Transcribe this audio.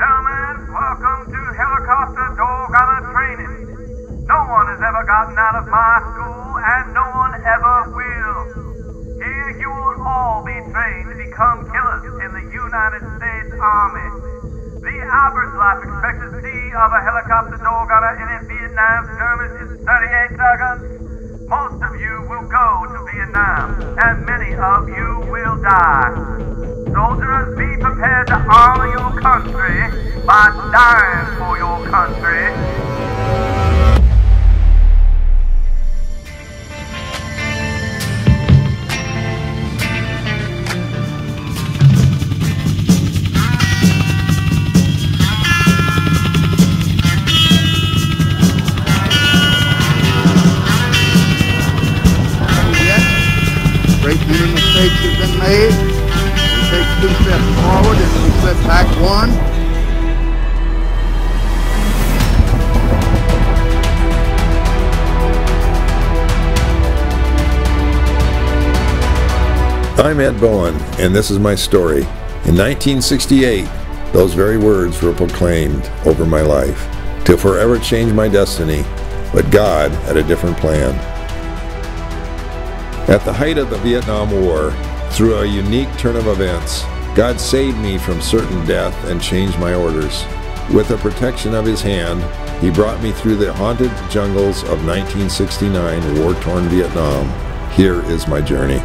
Gentlemen, welcome to helicopter door gunner training. No one has ever gotten out of my school, and no one ever will. Here you will all be trained to become killers in the United States Army. The average life expectancy of a helicopter door gunner in a Vietnam skirmish is 38 seconds. Most of you will go to Vietnam, and many of you will die. Soldiers, be to honor your country by dying for your country. Great many mistakes have been made. Take two steps forward and we slip back one. I'm Ed Bowen, and this is my story. In 1968, those very words were proclaimed over my life to forever change my destiny, but God had a different plan. At the height of the Vietnam War, through a unique turn of events, God saved me from certain death and changed my orders. With the protection of His hand, He brought me through the haunted jungles of 1969 war torn Vietnam. Here is my journey.